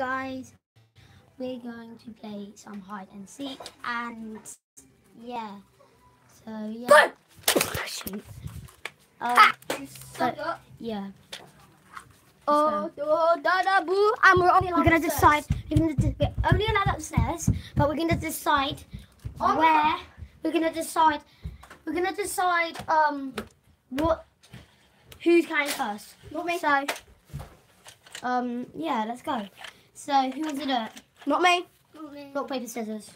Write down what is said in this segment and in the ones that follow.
guys, we're going to play some hide and seek, and yeah, so yeah. Shoot. Um, Suck so, yeah, Oh, oh, da da boo. And we're only we're gonna decide. We're gonna de- we're only allowed upstairs, but we're gonna decide Oh, where. We're gonna decide. We're gonna decide um what who's going first. Not me. So um yeah, let's go. So who wants to do it? Not me. Rock, paper, scissors.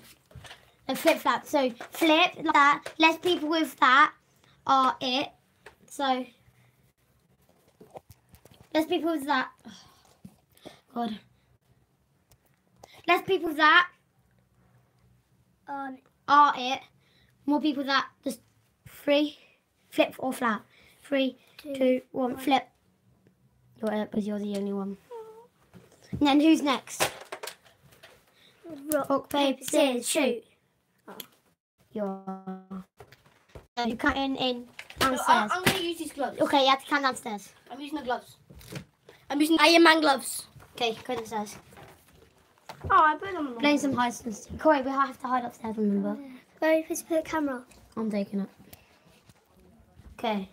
And flip flap. So flip like that. Less people with that are it. So less people with that. God. Less people with that Um, are it. More people that just three. Flip or flat. Three, two, one. Flip. You're it because you're the only one. And then who's next? Rock, paper, scissors, shoot. Oh. You're. So you cut in, in downstairs. I'm, I'm gonna use these gloves. Okay, you have to count downstairs. I'm using the gloves. I'm using Iron Man gloves. Okay, go downstairs. Oh, I put them on. Playing some hide and seek. Corey, we have to hide upstairs, remember? Go, please put a camera. I'm taking it. Okay.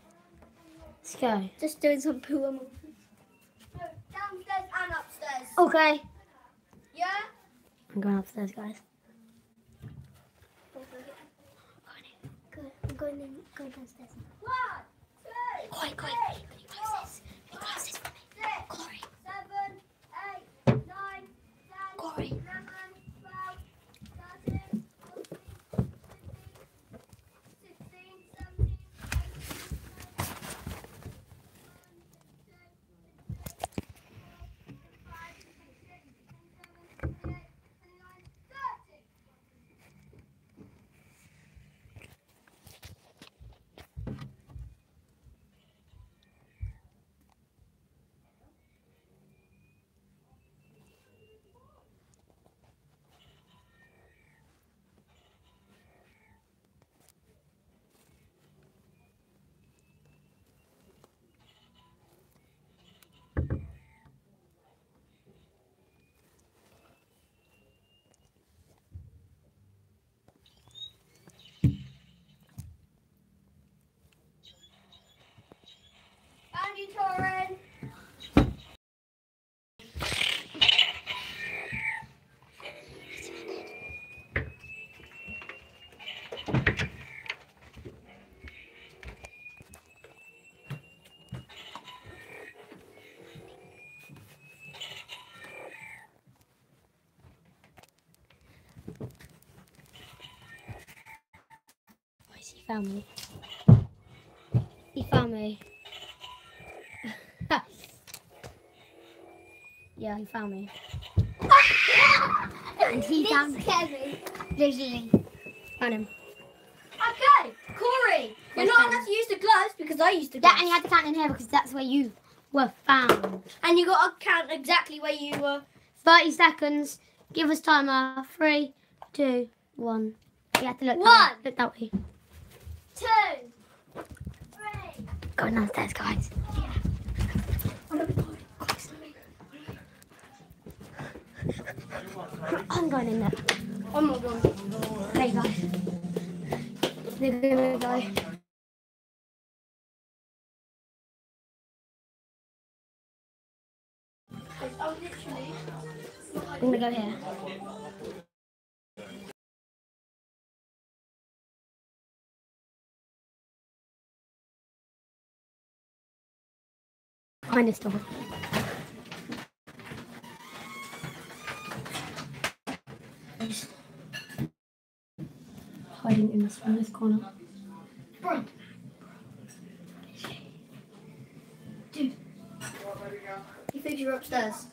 Let's go. Just doing some poo on Downstairs and upstairs. Okay. Yeah? I'm going upstairs, guys. Go, I'm going in, go downstairs. One, two, Corey, Corey, can you close this? Can you close this for me? six, Corey, seven, eight, nine, ten, Corey. eleven, Where's he found me? He found me. yeah, he found me. and he found me. scared me. Literally. Found him. Okay, Corey, you're not allowed to use the gloves because I used the Yeah, and you had to count in here because that's where you were found. And you got to count exactly where you were. 30 seconds. Give us timer. Three, two, one. You have to look One. That way. Look that way. Two, three. Go downstairs, guys. Yeah. I'm going in there. Oh my god. Okay, guys. They're gonna go. I'm literally. I'm gonna go here. Door. Just Hiding in this this corner. Bro. Dude. He thinks you're upstairs.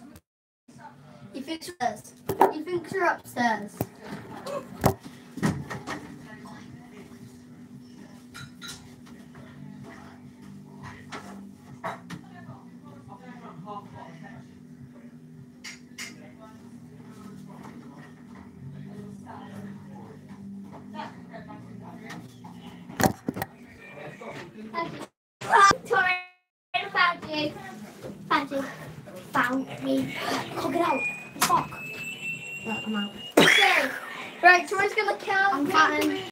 He thinks you're upstairs. He thinks you're upstairs. Found you. Found me. Out. Fuck. Right, I'm out. Okay. Right, Troy's gonna count. I'm counting.